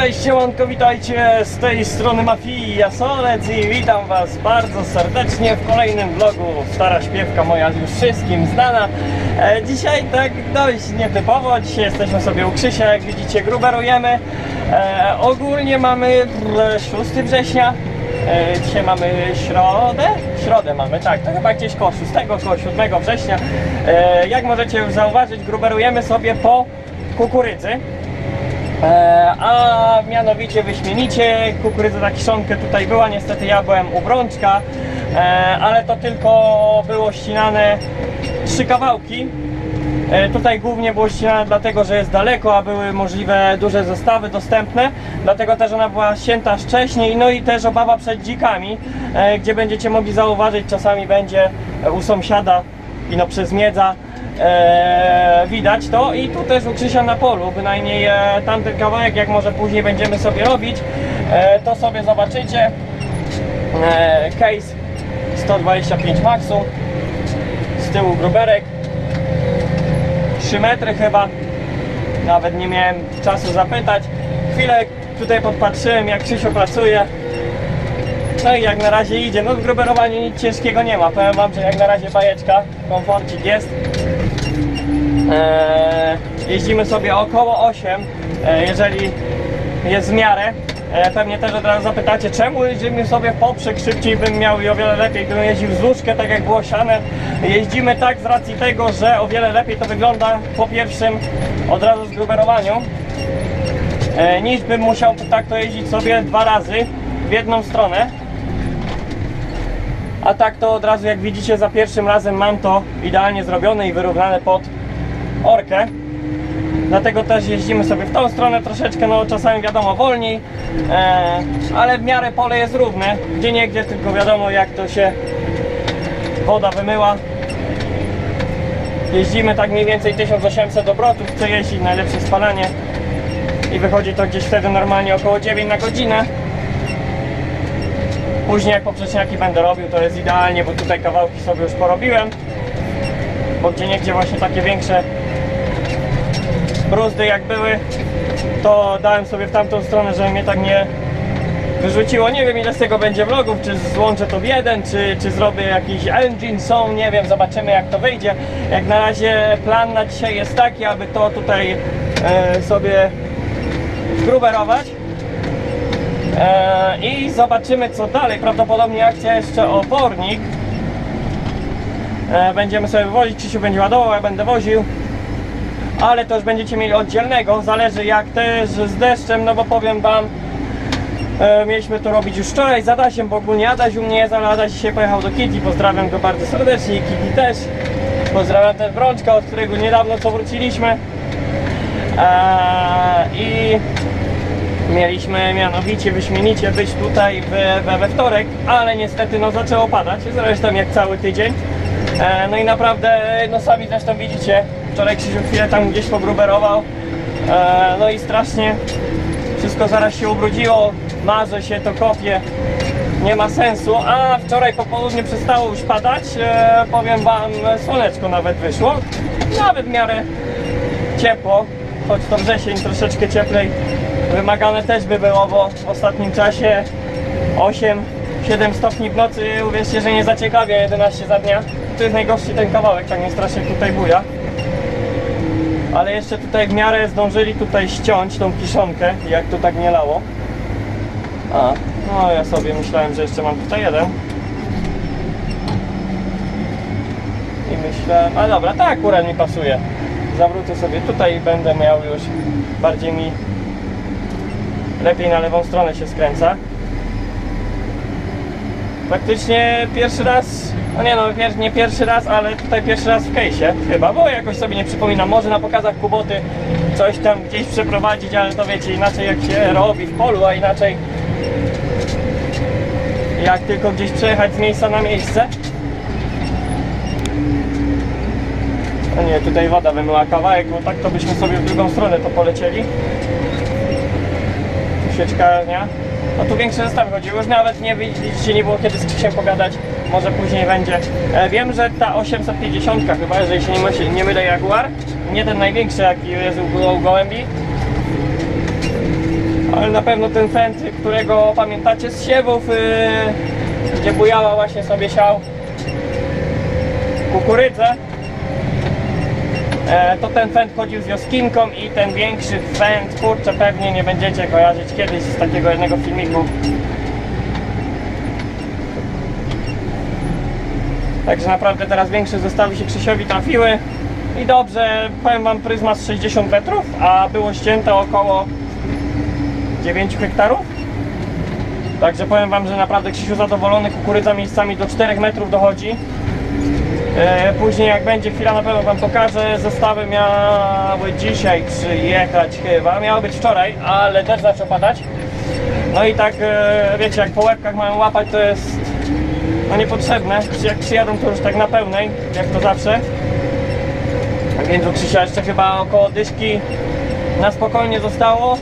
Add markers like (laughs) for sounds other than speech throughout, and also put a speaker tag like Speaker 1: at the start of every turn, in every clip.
Speaker 1: Cześć, siemanko, witajcie z tej strony Mafii Jasolec i witam Was bardzo serdecznie w kolejnym vlogu. Stara śpiewka moja już wszystkim znana. E, Dzisiaj tak dość nietypowo, dzisiaj jesteśmy sobie u Krzysia, jak widzicie gruberujemy. E, Ogólnie mamy e, 6 września. E, Dzisiaj mamy środę? Środę mamy, tak, to chyba gdzieś koło 6, koło 7 września. Jak możecie już zauważyć, gruberujemy sobie po kukurydzy a mianowicie wyśmienicie, kukurydza na kiszonkę tutaj była, niestety ja byłem u Brączka, e, ale to tylko było ścinane trzy kawałki. E, tutaj głównie było ścinane dlatego, że jest daleko, a były możliwe duże zestawy dostępne, dlatego też ona była ścięta wcześniej, no i też obawa przed dzikami, e, gdzie będziecie mogli zauważyć, czasami będzie u sąsiada i no przez miedza e, widać to i tu też u Krzysia na polu, bynajmniej e, tamten kawałek, jak może później będziemy sobie robić, e, to sobie zobaczycie. E, case 125 maxu, z tyłu gruberek, 3 metry chyba, nawet nie miałem czasu zapytać. Chwilę tutaj podpatrzyłem jak Krzysio pracuje, no i jak na razie idzie, no w gruberowaniu nic ciężkiego nie ma. Powiem wam, że jak na razie bajeczka, komforcik jest. Eee, jeździmy sobie około 8, e, jeżeli jest w miarę. E, pewnie też od razu zapytacie, czemu jeździmy sobie w poprzek, szybciej bym miał i o wiele lepiej gdybym jeździł z łóżkę, tak jak było siane. Jeździmy tak z racji tego, że o wiele lepiej to wygląda po pierwszym od razu zgruberowaniu e, niż bym musiał tak to jeździć sobie dwa razy w jedną stronę. A tak to od razu jak widzicie za pierwszym razem mam to idealnie zrobione i wyrównane pod orkę. Dlatego też jeździmy sobie w tą stronę troszeczkę, no czasami wiadomo wolniej, e, ale w miarę pole jest równe, gdzie nie gdzie tylko wiadomo jak to się woda wymyła. Jeździmy tak mniej więcej 1800 obrotów, co jeździ najlepsze spalanie i wychodzi to gdzieś wtedy normalnie około 9 na godzinę. Później jak poprzeczniaki będę robił, to jest idealnie, bo tutaj kawałki sobie już porobiłem. Bo gdzie niegdzie właśnie takie większe bruzdy jak były, to dałem sobie w tamtą stronę, żeby mnie tak nie wyrzuciło. Nie wiem ile z tego będzie vlogów, czy złączę to w jeden, czy, czy zrobię jakiś engine song, nie wiem, zobaczymy jak to wyjdzie. Jak na razie plan na dzisiaj jest taki, aby to tutaj e, sobie gruberować. E, I zobaczymy co dalej. Prawdopodobnie akcja jeszcze opornik. E, będziemy sobie wozić, Krzysiu będzie ładował, ja będę woził. Ale to już będziecie mieli oddzielnego, zależy jak też z deszczem, no bo powiem wam, e, mieliśmy to robić już wczoraj z Adasiem, bo ogólnie Adaś u mnie jest, ale Adaś pojechał do Kitty, pozdrawiam go bardzo serdecznie i Kitty też. Pozdrawiam też Brączka, od którego niedawno co wróciliśmy. E, I Mieliśmy mianowicie wyśmienicie być tutaj we, we, we wtorek, ale niestety no zaczęło padać, zresztą jak cały tydzień. E, no i naprawdę, no sami zresztą widzicie, wczoraj Krzysiu chwilę tam gdzieś pogruberował. E, no i strasznie wszystko zaraz się ubrudziło, marzy się, to kopie. Nie ma sensu, a wczoraj po południu przestało już padać, e, powiem wam, słoneczko nawet wyszło, nawet w miarę ciepło, choć to wrzesień troszeczkę cieplej wymagane też by było, bo w ostatnim czasie 8-7 stopni w nocy, uwierzcie, że nie zaciekawia 11 za dnia. To jest najgorszy ten kawałek, tak mnie strasznie tutaj buja. Ale jeszcze tutaj w miarę zdążyli tutaj ściąć tą kiszonkę, jak to tak nie lało. A, no ja sobie myślałem, że jeszcze mam tutaj jeden. I myślałem, a dobra, tak akurat mi pasuje. Zawrócę sobie tutaj i będę miał już bardziej mi lepiej na lewą stronę się skręca. Praktycznie pierwszy raz, no nie no, nie pierwszy raz, ale tutaj pierwszy raz w case'ie chyba, bo jakoś sobie nie przypominam, może na pokazach Kuboty coś tam gdzieś przeprowadzić, ale to wiecie, inaczej jak się robi w polu, a inaczej jak tylko gdzieś przejechać z miejsca na miejsce. No nie, tutaj woda wymyła kawałek, bo tak to byśmy sobie w drugą stronę to polecieli sieczkarnia. No tu większe zestawy chodziły, już nawet nie widzicie, nie było kiedy z Krzysiem pogadać, może później będzie. E, wiem, że ta 850 chyba, jeżeli się nie, my, nie mylę Jaguar, nie ten największy jaki jest u, gołębi, Ale na pewno ten fent, którego pamiętacie z siewów, yy, gdzie bujała właśnie sobie siał. Kukurydzę, to ten fent chodził z wioskinką i ten większy fent, kurczę, pewnie nie będziecie kojarzyć kiedyś z takiego jednego filmiku. Także naprawdę teraz większe zestawy się Krzysiowi trafiły. I dobrze, powiem wam pryzma z 60 metrów, a było ścięte około 9 hektarów. Także powiem wam, że naprawdę Krzysiu zadowolony, kukurydza miejscami do 4 metrów dochodzi. E, Później jak będzie chwila na pewno wam pokażę, zestawy miały dzisiaj przyjechać chyba, miały być wczoraj, ale też zaczął padać. No i tak e, wiecie, jak po łebkach mają łapać to jest no niepotrzebne. Jak przyjadą to już tak na pełnej, jak to zawsze. Więc u Krzysia jeszcze chyba około dyszki na spokojnie zostało.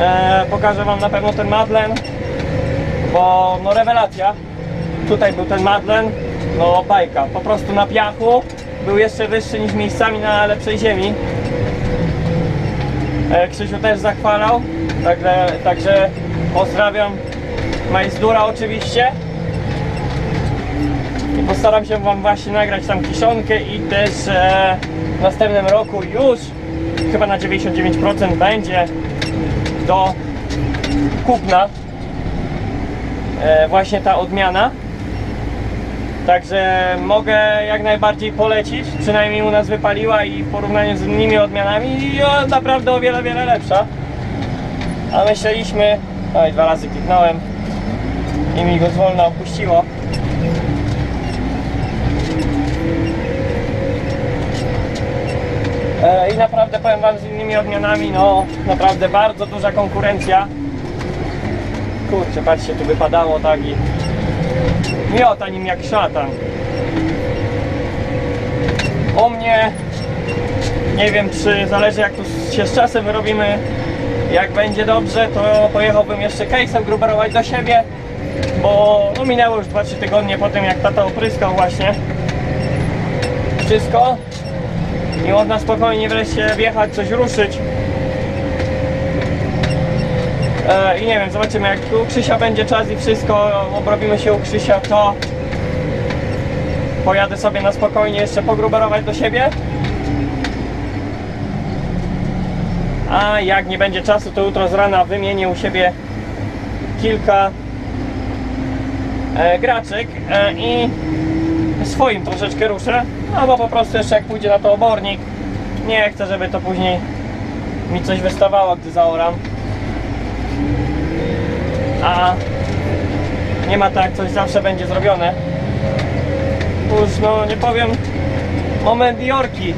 Speaker 1: E, pokażę wam na pewno ten Madlen, bo no rewelacja. Tutaj był ten Madlen, no bajka, po prostu na piachu. Był jeszcze wyższy niż miejscami na lepszej ziemi. E, Krzysiu też zachwalał, także, także pozdrawiam Majzdura oczywiście. I postaram się Wam właśnie nagrać tam kiszonkę i też e, w następnym roku już chyba na 99% będzie do kupna e, właśnie ta odmiana. Także mogę jak najbardziej polecić, przynajmniej u nas wypaliła i w porównaniu z innymi odmianami o, naprawdę o wiele, wiele lepsza. A myśleliśmy, oj dwa razy kliknąłem i mi go zwolna opuściło. E, I naprawdę powiem Wam z innymi odmianami, no naprawdę bardzo duża konkurencja. Kurczę, patrzcie, tu wypadało tak i miota nim jak szatan. U mnie nie wiem czy zależy jak tu się z czasem robimy. Jak będzie dobrze, to pojechałbym jeszcze case'em gruberować do siebie, bo no minęło już 2-3 tygodnie po tym jak tata opryskał właśnie wszystko i można spokojnie wreszcie wjechać, coś ruszyć. E, I nie wiem, zobaczymy jak u Krzysia będzie czas i wszystko, obrobimy się u Krzysia, to pojadę sobie na spokojnie jeszcze pogruberować do siebie. A jak nie będzie czasu, to jutro z rana wymienię u siebie kilka e, graczek e, i swoim troszeczkę ruszę, no bo po prostu jeszcze jak pójdzie na to obornik, nie chcę, żeby to później mi coś wystawało, gdy zaoram. A nie ma tak, coś zawsze będzie zrobione. Już no nie powiem, moment Jorki.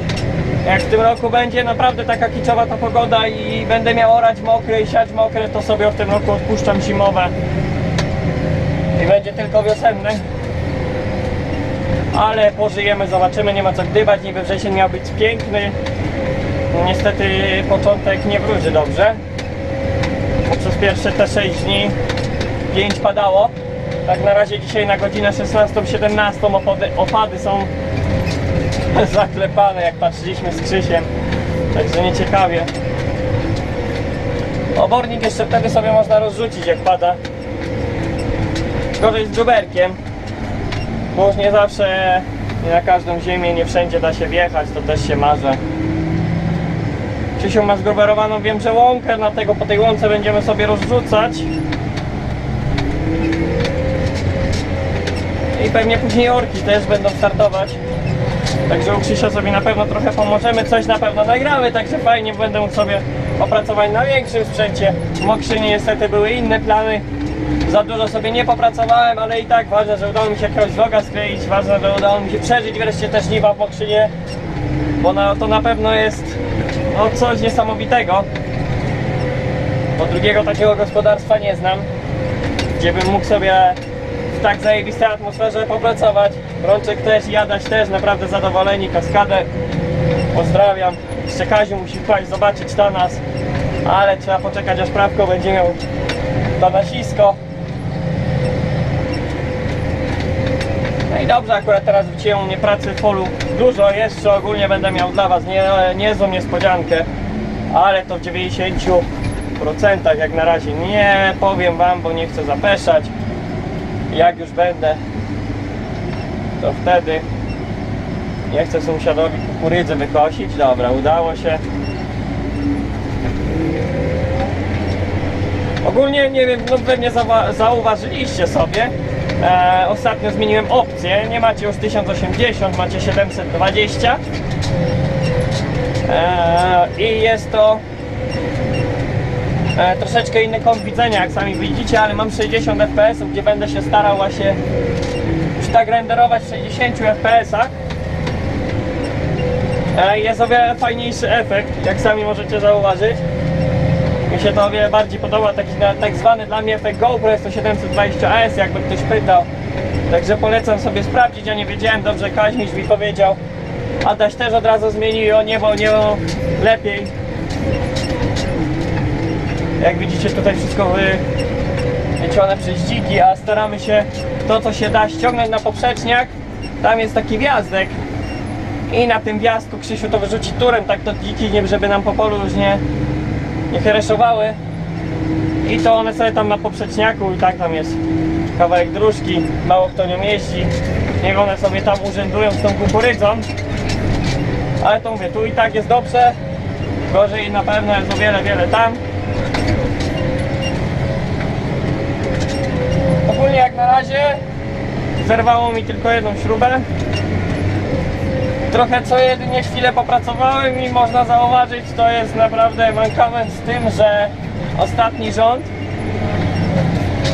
Speaker 1: Jak w tym roku będzie naprawdę taka kiczowa ta pogoda i będę miał orać mokre i siać mokre, to sobie w tym roku odpuszczam zimowe. I będzie tylko wiosenne ale pożyjemy, zobaczymy, nie ma co gdybać, niby wrzesień miał być piękny. No, niestety początek nie wróży dobrze, przez pierwsze te 6 dni 5 padało. Tak na razie dzisiaj na godzinę 16-17 opady, opady są (laughs) zaklepane, jak patrzyliśmy z Krzysiem, także nieciekawie. Obornik jeszcze wtedy sobie można rozrzucić jak pada. Gorzej z druberkiem. Bo już nie zawsze, nie na każdą ziemię, nie wszędzie da się wjechać, to też się marzę. Krzysiu ma zgroberowaną, wiem, że łąkę, dlatego po tej łące będziemy sobie rozrzucać. I pewnie później orki też będą startować. Także u Krzysia sobie na pewno trochę pomożemy, coś na pewno nagramy, także fajnie będę mógł sobie opracować na większym sprzęcie. W Mokrzynie niestety były inne plany, za dużo sobie nie popracowałem, ale i tak ważne, że udało mi się jakiegoś vloga skleić, ważne, że udało mi się przeżyć wreszcie też żniwa w Mokrzynie, bo na, to na pewno jest no, coś niesamowitego, bo drugiego takiego gospodarstwa nie znam, gdzie bym mógł sobie tak zajebistej atmosferze popracować. Brączek też, Jadaś też, naprawdę zadowoleni, kaskadę pozdrawiam. Jeszcze Kaziu musi wpaść, zobaczyć to nas, ale trzeba poczekać aż prawko będzie miał to nasisko. No i dobrze, akurat teraz u mnie pracy w polu dużo, jeszcze ogólnie będę miał dla Was nie, niezłą niespodziankę, ale to w 90 procentach jak na razie nie powiem wam, bo nie chcę zapeszać. Jak już będę, to wtedy nie chcę sąsiadowi kukurydzę wykosić. Dobra, udało się. Ogólnie nie wiem, no pewnie zauwa- zauważyliście sobie. E, ostatnio zmieniłem opcję. Nie macie już 1080, macie 720. E, I jest to e, troszeczkę inny kąt widzenia, jak sami widzicie, ale mam 60 fps, gdzie będę się starał właśnie już tak renderować w 60 fps. E, jest o wiele fajniejszy efekt, jak sami możecie zauważyć. Mi się to o wiele bardziej podoba, taki tak zwany dla mnie efekt GoPro jest to 720S, jakby ktoś pytał. Także polecam sobie sprawdzić, ja nie wiedziałem, dobrze Kaźmiś mi powiedział. Adaś też od razu zmienił o niebo, niebo lepiej. Jak widzicie tutaj wszystko wycione przez dziki, a staramy się to co się da ściągnąć na poprzeczniak. Tam jest taki wjazdek i na tym wjazdku Krzysiu to wyrzuci turem, tak to dziki, nie, żeby nam po polu już nie, nie hereszowały. I to one sobie tam na poprzeczniaku i tak tam jest kawałek dróżki, mało kto nią jeździ. Niech one sobie tam urzędują z tą kukurydzą. Ale to mówię, tu i tak jest dobrze. Gorzej na pewno jest o wiele, wiele tam. Ogólnie jak na razie zerwało mi tylko jedną śrubę. Trochę co jedynie chwilę popracowałem i można zauważyć, to jest naprawdę mankament z tym, że ostatni rząd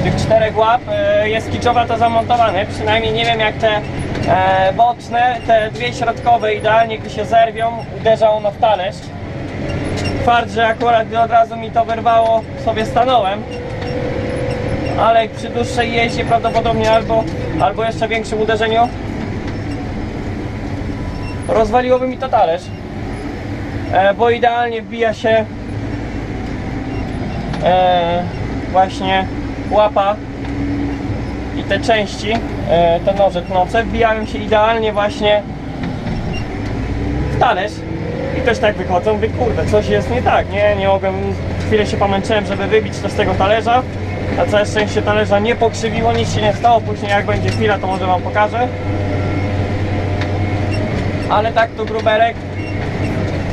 Speaker 1: tych czterech łap e, jest kiczowo to zamontowane. Przynajmniej nie wiem jak te e, boczne, te dwie środkowe idealnie gdy się zerwią, uderza ono w talerz. Fakt, że akurat od razu mi to wyrwało, sobie stanąłem. Ale przy dłuższej jeździe prawdopodobnie albo, albo jeszcze większym uderzeniu. Rozwaliłoby mi to talerz. E, bo idealnie wbija się e, właśnie łapa i te części, e, te noże tnące wbijają się idealnie właśnie w talerz i też tak wychodzą, mówię kurde, coś jest nie tak, nie, nie mogłem, chwilę się pomęczyłem, żeby wybić to z tego talerza, a całe szczęście talerza nie pokrzywiło, nic się nie stało, później jak będzie chwila, to może wam pokażę. Ale tak to gruberek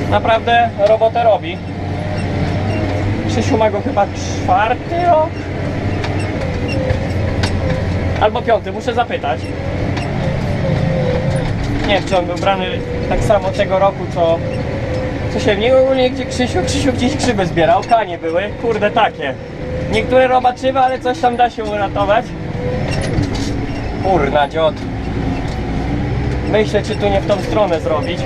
Speaker 1: naprawdę robotę robi. Krzysiu ma go chyba czwarty rok? Albo piąty, muszę zapytać. Nie wiem, czy on był brany tak samo tego roku, co, co się w niej ogólnie gdzie Krzysiu, Krzysiu gdzieś grzyby zbierał, kanie były, kurde takie. Niektóre robaczywe, ale coś tam da się uratować. Kurna dziot. Myślę, czy tu nie w tą stronę zrobić.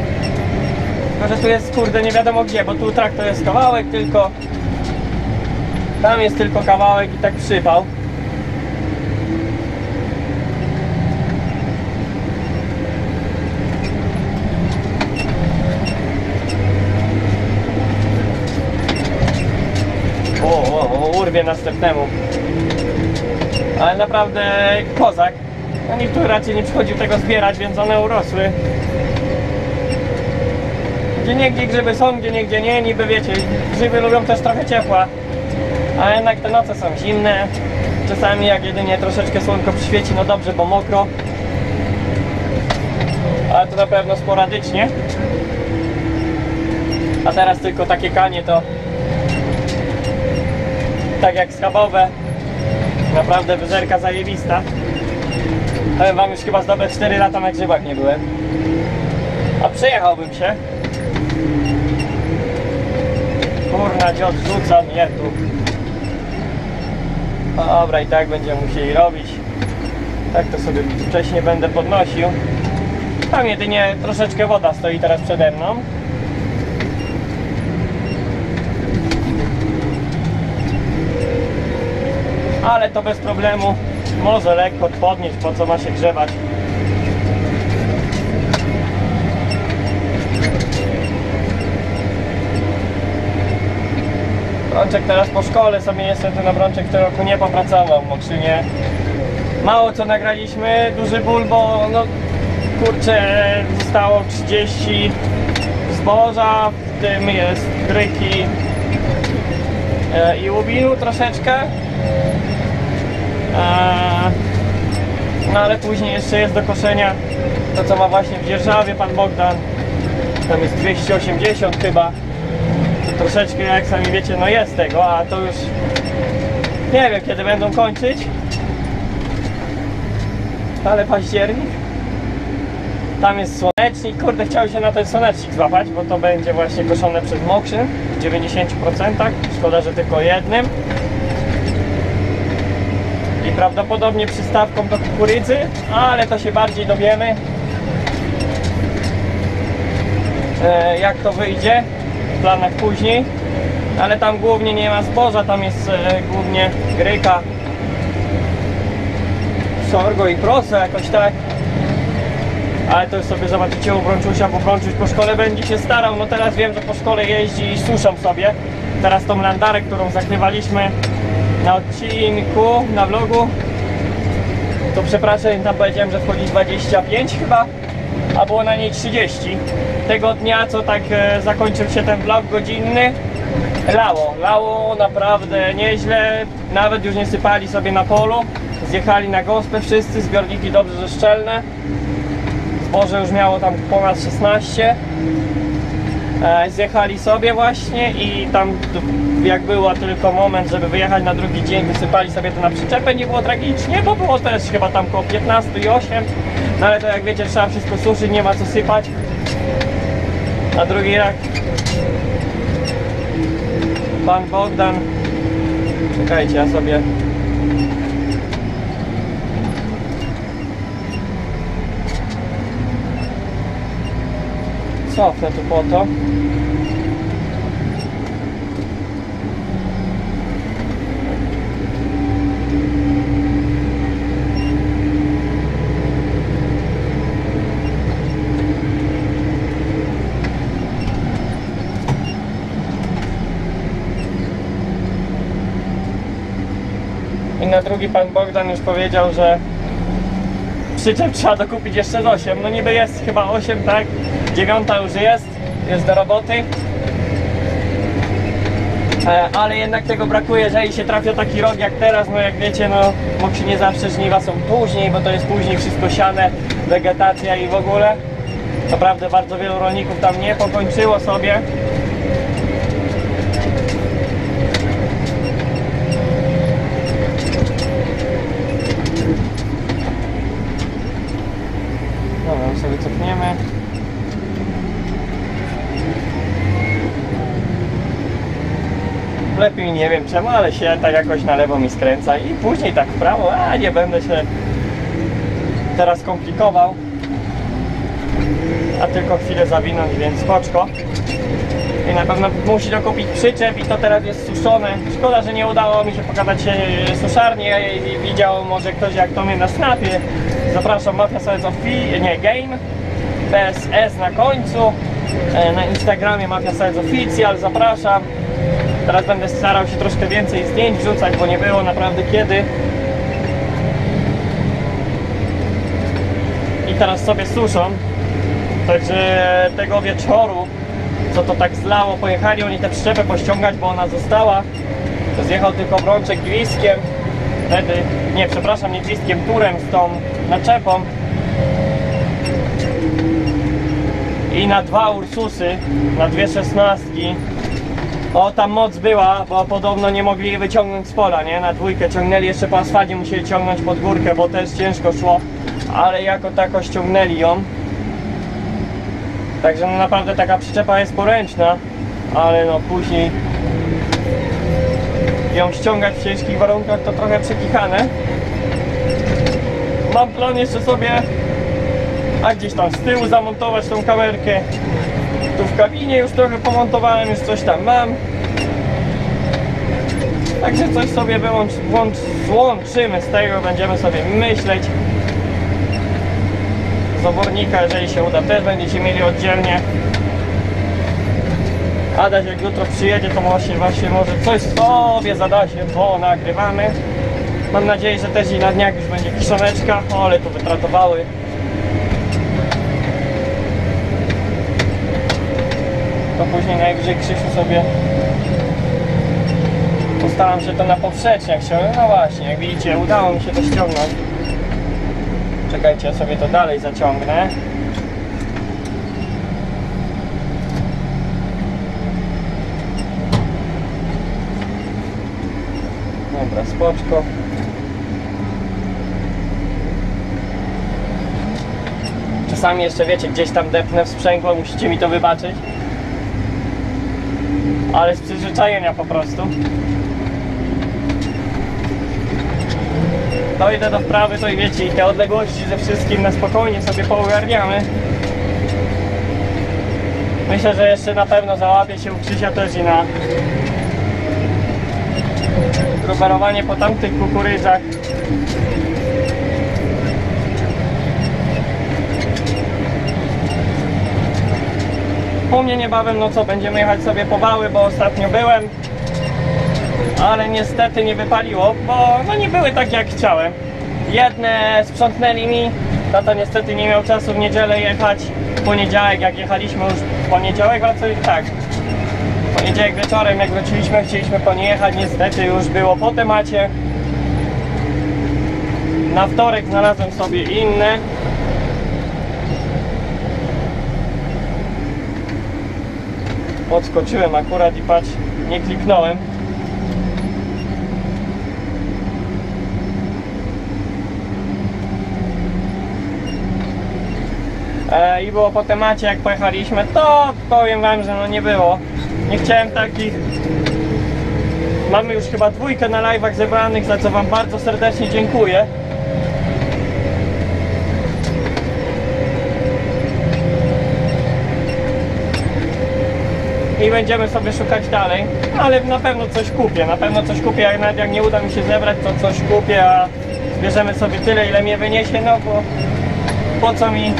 Speaker 1: Tylko, że tu jest, kurde, nie wiadomo gdzie, bo tu traktor jest kawałek tylko. Tam jest tylko kawałek i tak przypał. O, urwie następnemu. Ale naprawdę kozak. No niektóry raczej nie przychodził tego zbierać, więc one urosły. Gdzie niegdzie grzyby są, gdzie niegdzie nie, niby wiecie, grzyby lubią też trochę ciepła. A jednak te noce są zimne. Czasami jak jedynie troszeczkę słonko przyświeci, no dobrze, bo mokro. Ale to na pewno sporadycznie. A teraz tylko takie kanie to tak jak schabowe. Naprawdę wyżerka zajebista. Powiem wam już chyba z dobre 4 lata na grzybach nie byłem. A przejechałbym się. Kurna dziot rzuca mnie tu. Dobra i tak będziemy musieli robić. Tak to sobie wcześniej będę podnosił. Tam jedynie troszeczkę woda stoi teraz przede mną. Ale to bez problemu. Może lekko podnieść, po co ma się grzebać. Brączek teraz po szkole sobie niestety na Brączek w tym roku nie popracował Mokrzynie. Mało co nagraliśmy, duży ból, bo no kurczę zostało 30 zboża, w tym jest kryki e, i łubinu troszeczkę. No ale później jeszcze jest do koszenia to co ma właśnie w dzierżawie pan Bogdan. Tam jest 280 chyba. Troszeczkę jak sami wiecie no jest tego, a to już nie wiem kiedy będą kończyć. Ale październik. Tam jest słonecznik. Kurde, chciałem się na ten słonecznik złapać, bo to będzie właśnie koszone przez Mokrzyn w 90%. Szkoda, że tylko jednym. I prawdopodobnie przystawką do kukurydzy, ale to się bardziej dowiemy. E, jak to wyjdzie w planach później. Ale tam głównie nie ma zboża, tam jest e, głównie gryka, sorgo i prosa jakoś tak. Ale to już sobie zobaczycie u Brączusia, bo Brączuś po szkole będzie się starał. No teraz wiem, że po szkole jeździ i suszą sobie. Teraz tą landarę, którą zakrywaliśmy na odcinku, na vlogu, to przepraszam, tam powiedziałem, że wchodzi 25 chyba, a było na niej 30. Tego dnia, co tak e, zakończył się ten vlog godzinny, lało, lało naprawdę nieźle, nawet już nie sypali sobie na polu, zjechali na gospę wszyscy, zbiorniki dobrze, że szczelne, zboże już miało tam ponad 16, e, zjechali sobie właśnie i tam jak było tylko moment, żeby wyjechać na drugi dzień, wysypali sobie to na przyczepę, nie było tragicznie, bo było też chyba tam koło 15 i 8, no ale to jak wiecie trzeba wszystko suszyć, nie ma co sypać, na drugi rak. Pan Bogdan. Czekajcie, ja sobie cofnę tu po to i na drugi pan Bogdan już powiedział, że przyczep trzeba dokupić jeszcze z 8. No niby jest chyba 8, tak? Dziewiąta już jest, jest do roboty. E, ale jednak tego brakuje, jeżeli się trafia taki rok jak teraz, no jak wiecie, no moksi nie zawsze żniwa są później, bo to jest później wszystko siane, wegetacja i w ogóle. Naprawdę bardzo wielu rolników tam nie pokończyło sobie. Dobra, sobie cofniemy. Lepiej nie wiem czemu, ale się tak jakoś na lewo mi skręca i później tak w prawo, a nie będę się teraz komplikował. A tylko chwilę zawinąć, więc spoczko. I na pewno musi dokupić przyczep i to teraz jest suszone. Szkoda, że nie udało mi się pokazać się suszarnię i widział może ktoś jak to mnie na snapie. Zapraszam Mafia Solec Offi, nie Game, bez S na końcu. E, Na Instagramie Mafia Solec Official, zapraszam. Teraz będę starał się troszkę więcej zdjęć wrzucać, bo nie było naprawdę kiedy. I teraz sobie suszą. Także tego wieczoru, co to tak zlało, pojechali oni tę przyczepę pościągać, bo ona została. Zjechał tylko Brączek gwizdkiem. Wtedy, nie, przepraszam, nie gwizdkiem, turem z tą naczepą. I na dwa Ursusy, na dwie szesnastki. O, tam moc była, bo podobno nie mogli jej wyciągnąć z pola, nie? Na dwójkę ciągnęli, jeszcze po asfadzie musieli ciągnąć pod górkę, bo też ciężko szło. Ale jako tako ściągnęli ją. Także no naprawdę taka przyczepa jest poręczna, ale no później ją ściągać w ciężkich warunkach to trochę przekichane. Mam plan jeszcze sobie, a gdzieś tam z tyłu zamontować tą kamerkę. Tu w kabinie już trochę pomontowałem, już coś tam mam. Także coś sobie wyłącz, włącz, złączymy z tego, będziemy sobie myśleć. Z obornika, jeżeli się uda, też będziecie mieli oddzielnie. Adaś jak jutro przyjedzie, to właśnie, właśnie może coś sobie zada się, bo nagrywamy. Mam nadzieję, że też i na dniach już będzie kiszoneczka, o, ale to wytratowały. To później najwyżej Krzysiu sobie Postaram się to na poprzeczniach ściągnąć. No właśnie, jak widzicie, udało mi się to ściągnąć. Czekajcie, ja sobie to dalej zaciągnę. Dobra, spoczko. Czasami jeszcze wiecie, gdzieś tam depnę w sprzęgło, musicie mi to wybaczyć. Ale z przyzwyczajenia po prostu. Dojdę do wprawy, to i wiecie, i te odległości ze wszystkim na spokojnie sobie poogarniamy. Myślę, że jeszcze na pewno załapię się u Krzysia też i na po tamtych kukurydzach. U mnie niebawem, no co, będziemy jechać sobie po wały, bo ostatnio byłem, ale niestety nie wypaliło, bo no nie były tak jak chciałem. Jedne sprzątnęli mi, tata niestety nie miał czasu w niedzielę jechać, w poniedziałek jak jechaliśmy już, w poniedziałek wracali, tak, w poniedziałek wieczorem jak wróciliśmy, chcieliśmy po nie jechać, niestety już było po temacie. Na wtorek znalazłem sobie inne, podskoczyłem akurat i patrz, nie kliknąłem. E, I było po temacie, jak pojechaliśmy, to powiem wam, że no nie było. Nie chciałem takich. Mamy już chyba dwójkę na live'ach zebranych, za co wam bardzo serdecznie dziękuję. i będziemy sobie szukać dalej. Ale na pewno coś kupię, na pewno coś kupię, jak nawet jak nie uda mi się zebrać, to coś kupię, a zbierzemy sobie tyle, ile mnie wyniesie, no bo po co mi,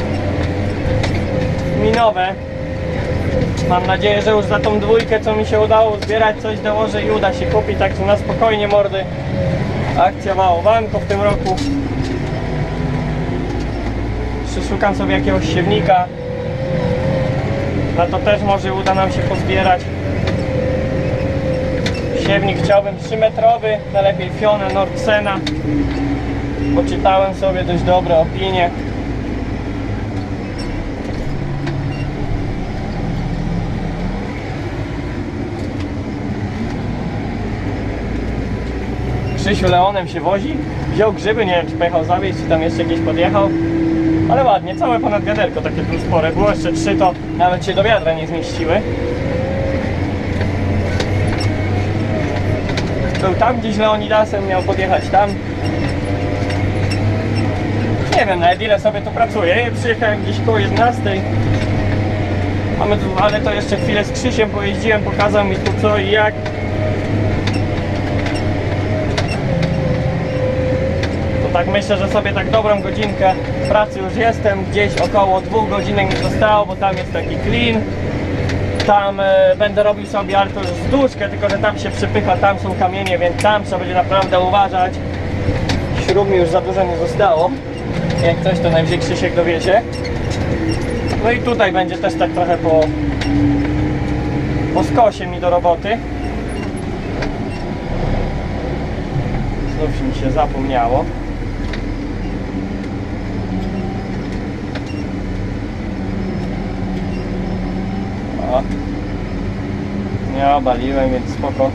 Speaker 1: mi nowe. Mam nadzieję, że już za tą dwójkę, co mi się udało zbierać, coś dołożę i uda się kupić, także na spokojnie mordy. Akcja małowanko w tym roku. Przeszukam sobie jakiegoś siewnika, na to też może uda nam się pozbierać. Siewnik chciałbym 3-metrowy, najlepiej Fiona Nordsena. Poczytałem sobie dość dobre opinie. Krzysiu Leonem się wozi, wziął grzyby, nie wiem czy pojechał zawieźć, czy tam jeszcze gdzieś podjechał. Ale ładnie, całe ponad wiaderko takie tu spore. Było jeszcze trzy, to nawet się do wiadra nie zmieściły. Był tam gdzieś Leonidasem, miał podjechać tam. Nie wiem nawet ile sobie tu pracuje. Przyjechałem gdzieś koło 11. Mamy tu, ale to jeszcze chwilę z Krzysiem pojeździłem, pokazał mi tu co i jak. Tak myślę, że sobie tak dobrą godzinkę pracy już jestem. Gdzieś około dwóch godzinek mi zostało, bo tam jest taki clean. Tam e, będę robił sobie, ale to już wzdłużkę, tylko że tam się przypycha, tam są kamienie, więc tam trzeba będzie naprawdę uważać. Śrub mi już za dużo nie zostało. Jak coś, to najwyżej Krzysiek dowiezie. No i tutaj będzie też tak trochę po, po skosie mi do roboty. Znów mi się zapomniało. O. Nie obaliłem, więc spoko.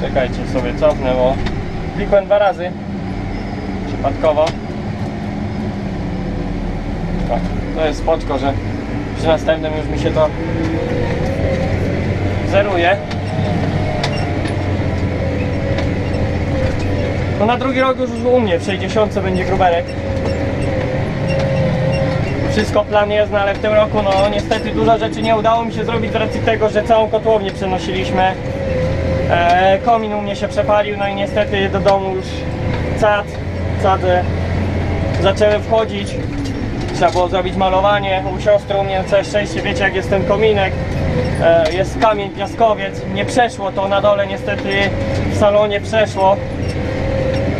Speaker 1: Czekajcie sobie, cofnę, bo klikłem dwa razy. Przypadkowo. O, to jest spoczko, że przy następnym już mi się to zeruje. No na drugi rok już u mnie w 60 będzie gruberek. Wszystko plan jest, no ale w tym roku no niestety dużo rzeczy nie udało mi się zrobić z racji tego, że całą kotłownię przenosiliśmy. E, komin u mnie się przepalił, no i niestety do domu już cad, cady zaczęły wchodzić. Trzeba było zrobić malowanie u siostry u mnie, całe szczęście, wiecie jak jest ten kominek. E, jest kamień, piaskowiec, nie przeszło to na dole niestety w salonie przeszło.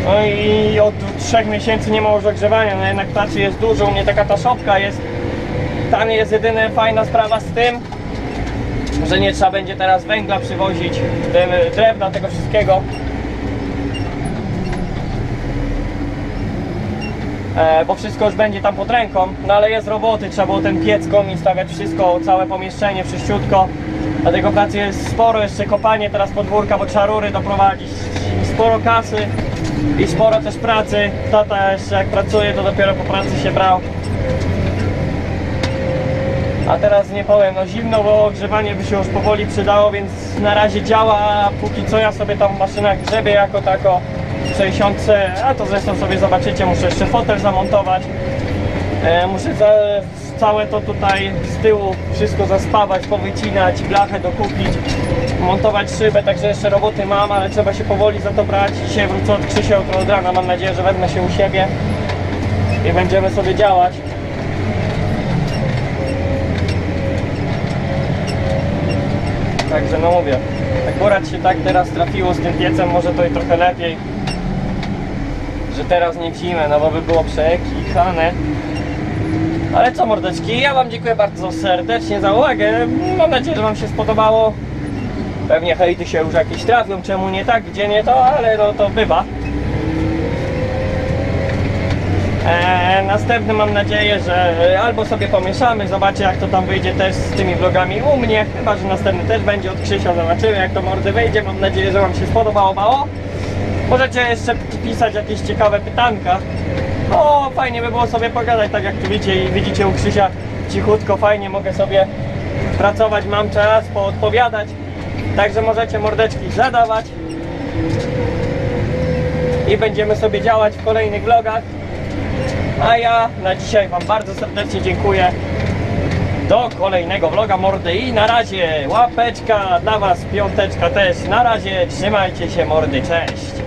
Speaker 1: No i od trzech miesięcy nie ma już ogrzewania, no jednak pracy jest dużo, u mnie taka ta szopka jest. Tam jest jedyna fajna sprawa z tym, że nie trzeba będzie teraz węgla przywozić, drew- drewna, tego wszystkiego. E, bo wszystko już będzie tam pod ręką, no ale jest roboty, trzeba było ten piec komin stawiać wszystko, całe pomieszczenie, wszyściutko. Dlatego pracy jest sporo, jeszcze kopanie teraz podwórka, bo trzeba rury doprowadzić. Sporo kasy i sporo też pracy. Tata jeszcze jak pracuje, to dopiero po pracy się brał. A teraz nie powiem, no zimno, bo ogrzewanie by się już powoli przydało, więc na razie działa, a póki co ja sobie tam w maszynach grzebię jako tako w 60, a to zresztą sobie zobaczycie, muszę jeszcze fotel zamontować. E, muszę za, całe to tutaj z tyłu wszystko zaspawać, powycinać, blachę dokupić, montować szybę, także jeszcze roboty mam, ale trzeba się powoli za to brać. Dzisiaj wrócę od Krzysia od rana, mam nadzieję, że wezmę się u siebie i będziemy sobie działać. Także no mówię, akurat się tak teraz trafiło z tym piecem, może to i trochę lepiej, że teraz nie w zimę, no bo by było przekichane. Ale co mordeczki, ja wam dziękuję bardzo serdecznie za uwagę, mam nadzieję, że wam się spodobało. Pewnie hejty się już jakieś trafią, czemu nie tak, gdzie nie to, ale no to bywa. Eee, następny mam nadzieję, że albo sobie pomieszamy, zobaczę jak to tam wyjdzie też z tymi vlogami u mnie, chyba że następny też będzie od Krzysia, zobaczymy jak to mordy wyjdzie, mam nadzieję, że wam się spodobało mało. Możecie jeszcze pisać jakieś ciekawe pytanka. O, fajnie by było sobie pogadać, tak jak tu widzicie i widzicie u Krzysia cichutko, fajnie mogę sobie pracować, mam czas poodpowiadać. Także możecie mordeczki zadawać i będziemy sobie działać w kolejnych vlogach. A ja na dzisiaj Wam bardzo serdecznie dziękuję. Do kolejnego vloga mordy i na razie łapeczka dla Was, piąteczka też. Na razie trzymajcie się mordy, cześć.